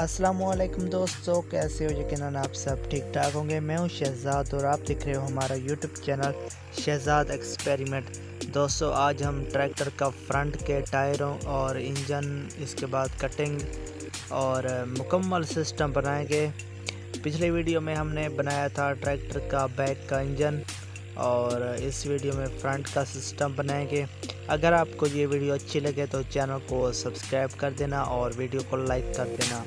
असलम दोस्तों, कैसे हो? यकीन आप सब ठीक ठाक होंगे। मैं हूँ शहजाद और आप देख रहे हो हमारा यूट्यूब चैनल शहजाद एक्सपेरिमेंट दोस्तों, आज हम ट्रैक्टर का फ्रंट के टायरों और इंजन, इसके बाद कटिंग और मुकम्मल सिस्टम बनाएँगे। पिछले वीडियो में हमने बनाया था ट्रैक्टर का बैक का इंजन और इस वीडियो में फ्रंट का सिस्टम बनाएँगे। अगर आपको ये वीडियो अच्छी लगे तो चैनल को सब्सक्राइब कर देना और वीडियो को लाइक कर देना।